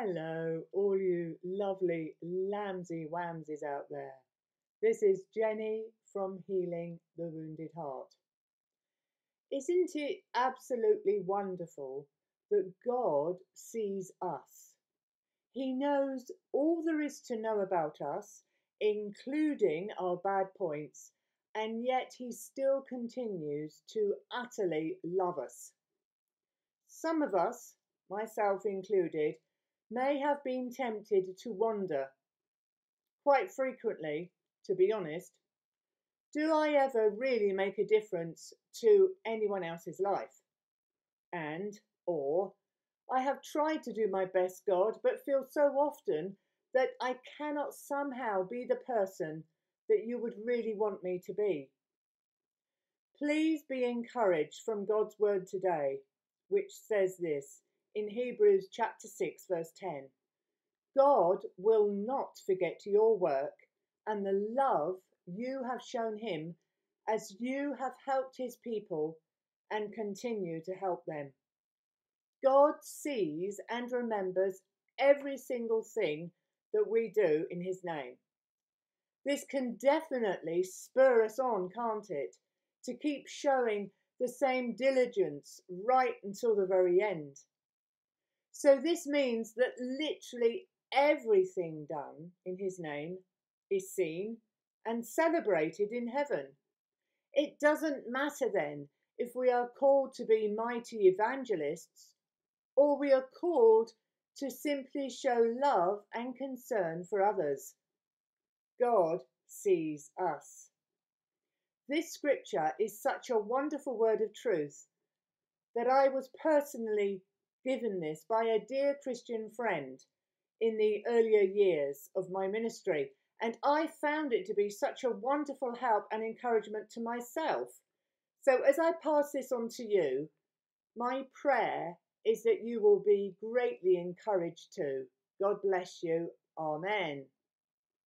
Hello, all you lovely lambsy whamsies out there. This is Jenny from Healing the Wounded Heart. Isn't it absolutely wonderful that God sees us? He knows all there is to know about us, including our bad points, and yet He still continues to utterly love us. Some of us, myself included, may have been tempted to wonder, Quite frequently, to be honest. Do I ever really make a difference to anyone else's life? And, or, I have tried to do my best, God, but feel so often that I cannot somehow be the person that you would really want me to be. Please be encouraged from God's word today, which says this in Hebrews chapter 6, verse 10. God will not forget your work and the love you have shown him as you have helped his people and continue to help them. God sees and remembers every single thing that we do in his name. This can definitely spur us on, can't it, to keep showing the same diligence right until the very end. So this means that literally everything done in his name is seen and celebrated in heaven. It doesn't matter then if we are called to be mighty evangelists or we are called to simply show love and concern for others. God sees us. This scripture is such a wonderful word of truth that I was personally given this by a dear Christian friend in the earlier years of my ministry. And I found it to be such a wonderful help and encouragement to myself. So, as I pass this on to you, my prayer is that you will be greatly encouraged too. God bless you. Amen.